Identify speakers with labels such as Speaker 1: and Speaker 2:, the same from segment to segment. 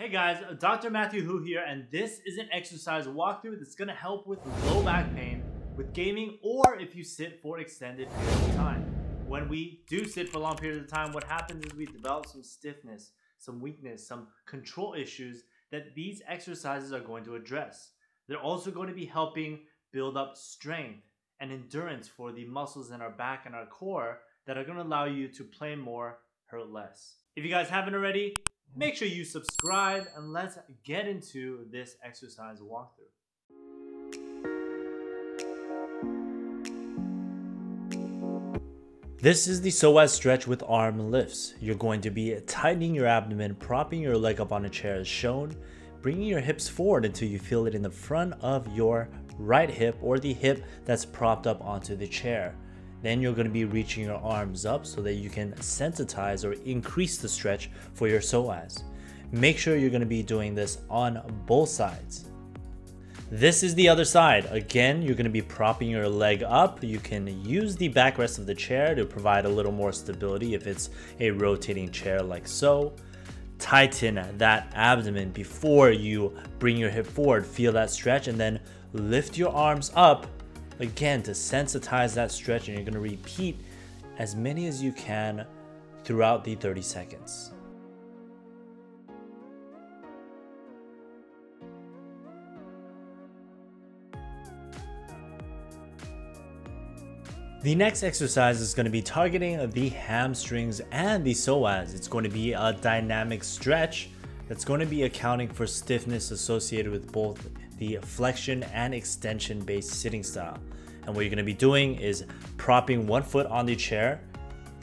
Speaker 1: Hey guys, uh, Dr. Matthew Hwu here, and this is an exercise walkthrough that's gonna help with low back pain with gaming or if you sit for extended periods of time. When we do sit for long periods of time, what happens is we develop some stiffness, some weakness, some control issues that these exercises are going to address. They're also going to be helping build up strength and endurance for the muscles in our back and our core that are to allow you to play more, hurt less. If you guys haven't already, make sure you subscribe and let's get into this exercise walkthrough. This is the psoas stretch with arm lifts. You're going to be tightening your abdomen, propping your leg up on a chair as shown, bringing your hips forward until you feel it in the front of your right hip or the hip that's propped up onto the chair. Then you're going to be reaching your arms up so that you can sensitize or increase the stretch for your psoas. Make sure you're going to be doing this on both sides. This is the other side. Again, you're going to be propping your leg up. You can use the backrest of the chair to provide a little more stability if it's a rotating chair like so. Tighten that abdomen before you bring your hip forward. Feel that stretch and then lift your arms up again to sensitize that stretch and you're going to repeat as many as you can throughout the 30 seconds. The next exercise is going to be targeting the hamstrings and the psoas. It's going to be a dynamic stretch that's going to be accounting for stiffness associated with both the flexion and extension based sitting style. And what you're going to be doing is propping one foot on the chair,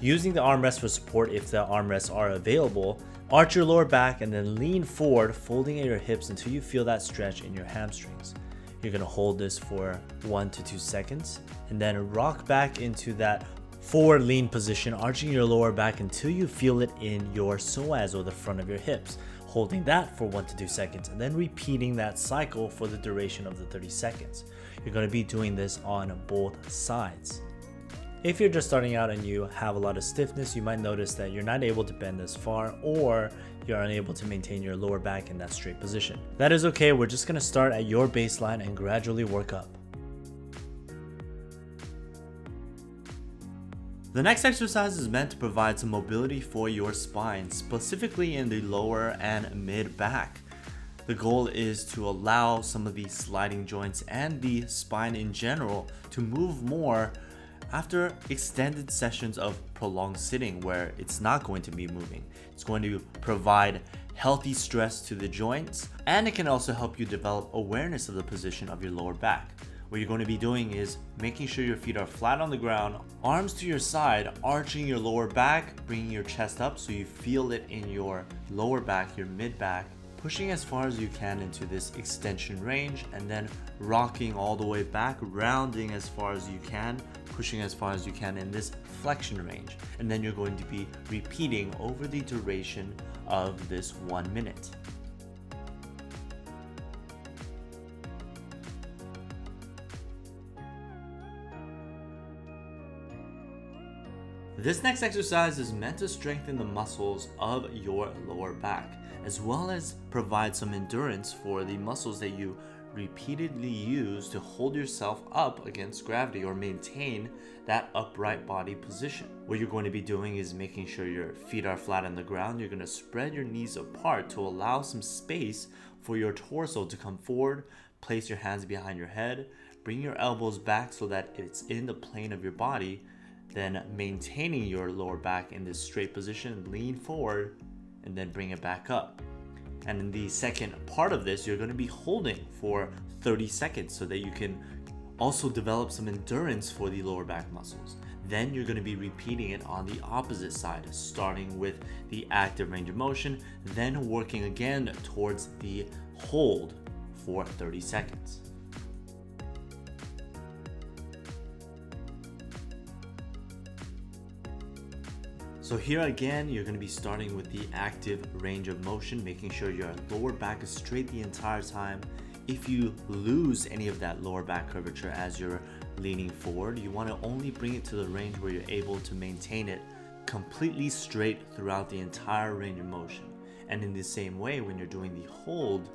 Speaker 1: using the armrest for support if the armrests are available, arch your lower back and then lean forward, folding at your hips until you feel that stretch in your hamstrings. You're going to hold this for one to two seconds and then rock back into that forward lean position, arching your lower back until you feel it in your psoas or the front of your hips holding that for one to two seconds, and then repeating that cycle for the duration of the 30 seconds. You're going to be doing this on both sides. If you're just starting out and you have a lot of stiffness, you might notice that you're not able to bend as far or you're unable to maintain your lower back in that straight position. That is okay, we're just going to start at your baseline and gradually work up. The next exercise is meant to provide some mobility for your spine, specifically in the lower and mid back. The goal is to allow some of the sliding joints and the spine in general to move more after extended sessions of prolonged sitting where it's not going to be moving. It's going to provide healthy stress to the joints and it can also help you develop awareness of the position of your lower back. What you're going to be doing is making sure your feet are flat on the ground, arms to your side, arching your lower back, bringing your chest up so you feel it in your lower back, your mid back, pushing as far as you can into this extension range and then rocking all the way back, rounding as far as you can, pushing as far as you can in this flexion range. And then you're going to be repeating over the duration of this one minute. This next exercise is meant to strengthen the muscles of your lower back, as well as provide some endurance for the muscles that you repeatedly use to hold yourself up against gravity or maintain that upright body position. What you're going to be doing is making sure your feet are flat on the ground. You're going to spread your knees apart to allow some space for your torso to come forward. Place your hands behind your head. Bring your elbows back so that it's in the plane of your body then maintaining your lower back in this straight position, lean forward, and then bring it back up. And in the second part of this, you're going to be holding for 30 seconds so that you can also develop some endurance for the lower back muscles. Then you're going to be repeating it on the opposite side, starting with the active range of motion, then working again towards the hold for 30 seconds. So here again, you're gonna be starting with the active range of motion, making sure your lower back is straight the entire time. If you lose any of that lower back curvature as you're leaning forward, you wanna only bring it to the range where you're able to maintain it completely straight throughout the entire range of motion. And in the same way, when you're doing the hold,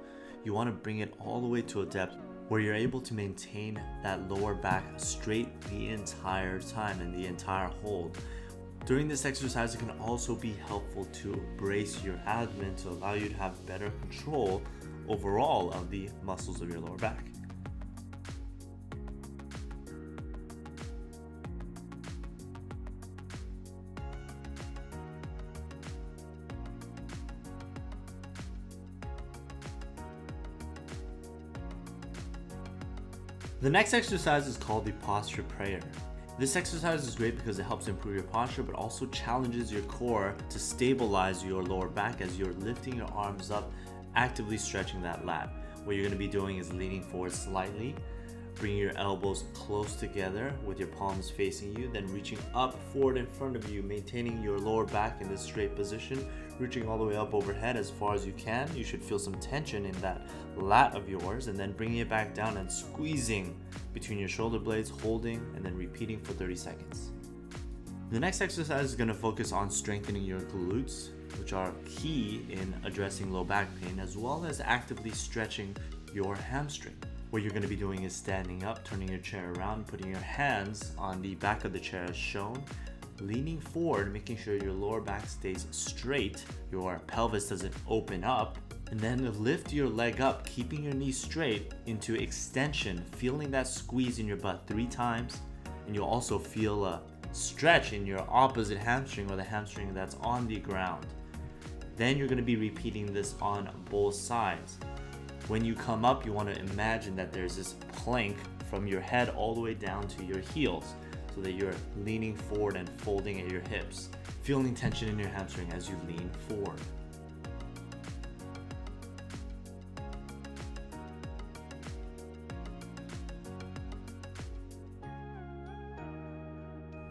Speaker 1: you want to bring it all the way to a depth where you're able to maintain that lower back straight the entire time and the entire hold. During this exercise, it can also be helpful to brace your abdomen to allow you to have better control overall of the muscles of your lower back. The next exercise is called the posture prayer. This exercise is great because it helps improve your posture but also challenges your core to stabilize your lower back as you're lifting your arms up, actively stretching that lat. What you're going to be doing is leaning forward slightly, bringing your elbows close together with your palms facing you, then reaching up forward in front of you, maintaining your lower back in this straight position, reaching all the way up overhead as far as you can. You should feel some tension in that lat of yours and then bringing it back down and squeezing between your shoulder blades, holding and then repeating for 30 seconds. The next exercise is going to focus on strengthening your glutes, which are key in addressing low back pain, as well as actively stretching your hamstring. What you're going to be doing is standing up, turning your chair around, putting your hands on the back of the chair as shown, leaning forward, making sure your lower back stays straight, your pelvis doesn't open up, and then lift your leg up, keeping your knee straight into extension, feeling that squeeze in your butt three times, and you'll also feel a stretch in your opposite hamstring or the hamstring that's on the ground. Then you're gonna be repeating this on both sides. When you come up, you wanna imagine that there's this plank from your head all the way down to your heels so that you're leaning forward and folding at your hips, feeling tension in your hamstring as you lean forward.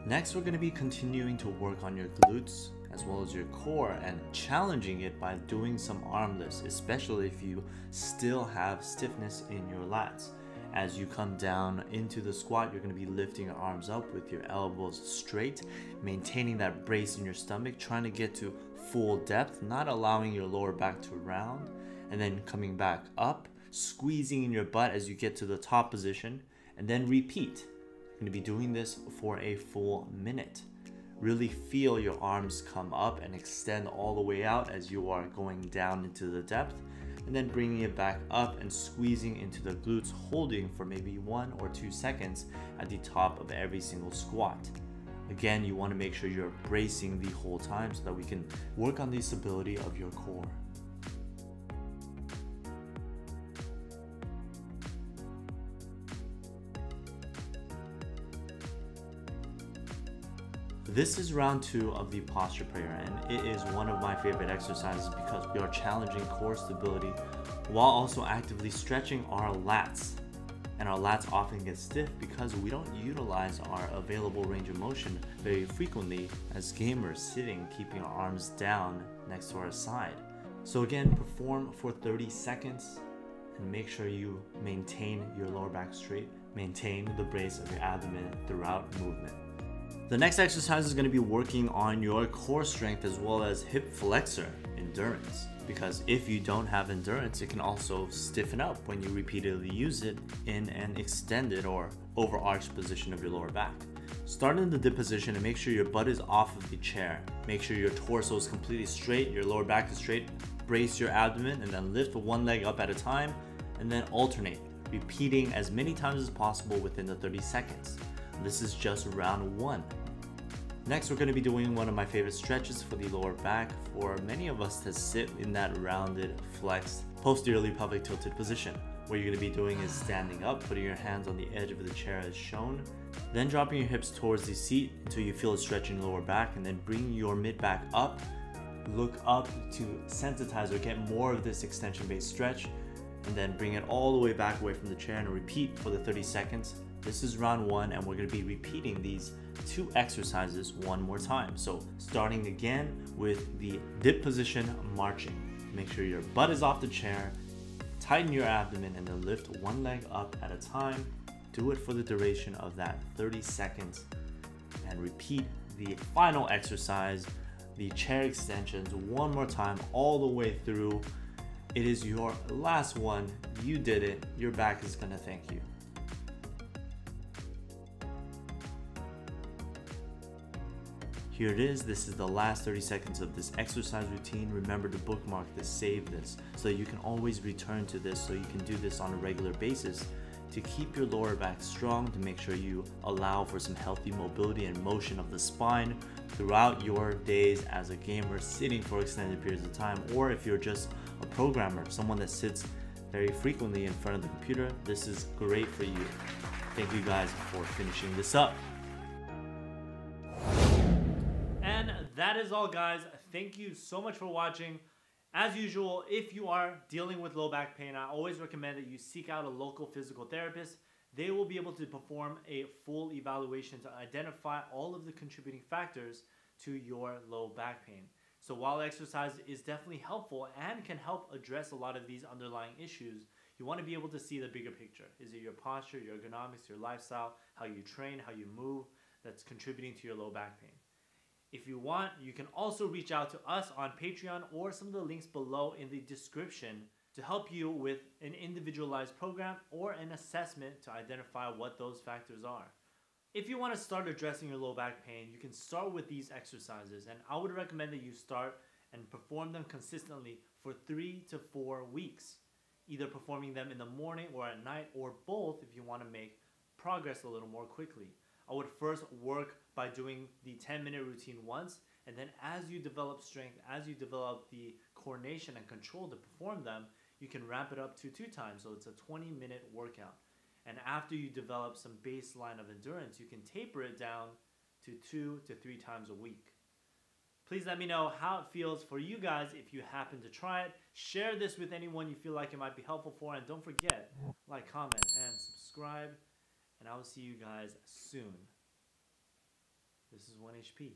Speaker 1: Next, we're going to be continuing to work on your glutes as well as your core and challenging it by doing some arm lifts, especially if you still have stiffness in your lats. As you come down into the squat, you're going to be lifting your arms up with your elbows straight, maintaining that brace in your stomach, trying to get to full depth, not allowing your lower back to round, and then coming back up, squeezing in your butt as you get to the top position, and then repeat. You're to be doing this for a full minute. Really feel your arms come up and extend all the way out as you are going down into the depth and then bringing it back up and squeezing into the glutes, holding for maybe one or two seconds at the top of every single squat. Again, you want to make sure you're bracing the whole time so that we can work on the stability of your core. This is round two of the posture prayer, and it is one of my favorite exercises because we are challenging core stability while also actively stretching our lats. And our lats often get stiff because we don't utilize our available range of motion very frequently as gamers sitting, keeping our arms down next to our side. So again, perform for 30 seconds and make sure you maintain your lower back straight, maintain the brace of your abdomen throughout movement. The next exercise is going to be working on your core strength as well as hip flexor endurance. Because if you don't have endurance, it can also stiffen up when you repeatedly use it in an extended or overarched position of your lower back. Start in the dip position and make sure your butt is off of the chair. Make sure your torso is completely straight, your lower back is straight. Brace your abdomen and then lift one leg up at a time and then alternate, repeating as many times as possible within the 30 seconds. This is just round one. Next, we're going to be doing one of my favorite stretches for the lower back for many of us to sit in that rounded, flexed, posteriorly pelvic tilted position. What you're going to be doing is standing up, putting your hands on the edge of the chair as shown, then dropping your hips towards the seat until you feel a stretch in your lower back, and then bring your mid back up. Look up to sensitize or get more of this extension based stretch, and then bring it all the way back away from the chair and repeat for the 30 seconds this is round one, and we're gonna be repeating these two exercises one more time. So starting again with the dip position marching. Make sure your butt is off the chair, tighten your abdomen, and then lift one leg up at a time. Do it for the duration of that 30 seconds and repeat the final exercise, the chair extensions one more time all the way through. It is your last one. You did it. Your back is gonna thank you. Here it is. This is the last 30 seconds of this exercise routine. Remember to bookmark this, save this, so you can always return to this so you can do this on a regular basis to keep your lower back strong, to make sure you allow for some healthy mobility and motion of the spine throughout your days as a gamer, sitting for extended periods of time, or if you're just a programmer, someone that sits very frequently in front of the computer, this is great for you. Thank you guys for finishing this up. That is all, guys. Thank you so much for watching. As usual, if you are dealing with low back pain, I always recommend that you seek out a local physical therapist. They will be able to perform a full evaluation to identify all of the contributing factors to your low back pain. So while exercise is definitely helpful and can help address a lot of these underlying issues, you want to be able to see the bigger picture. Is it your posture, your ergonomics, your lifestyle, how you train, how you move that's contributing to your low back pain? If you want, you can also reach out to us on Patreon or some of the links below in the description to help you with an individualized program or an assessment to identify what those factors are. If you want to start addressing your low back pain, you can start with these exercises, and I would recommend that you start and perform them consistently for three to four weeks, either performing them in the morning or at night, or both if you want to make progress a little more quickly. I would first work by doing the 10 minute routine once, and then as you develop strength, as you develop the coordination and control to perform them, you can ramp it up to two times. So it's a 20 minute workout. And after you develop some baseline of endurance, you can taper it down to two to three times a week. Please let me know how it feels for you guys if you happen to try it. Share this with anyone you feel like it might be helpful for. And don't forget, like, comment, and subscribe. And I will see you guys soon. This is 1HP.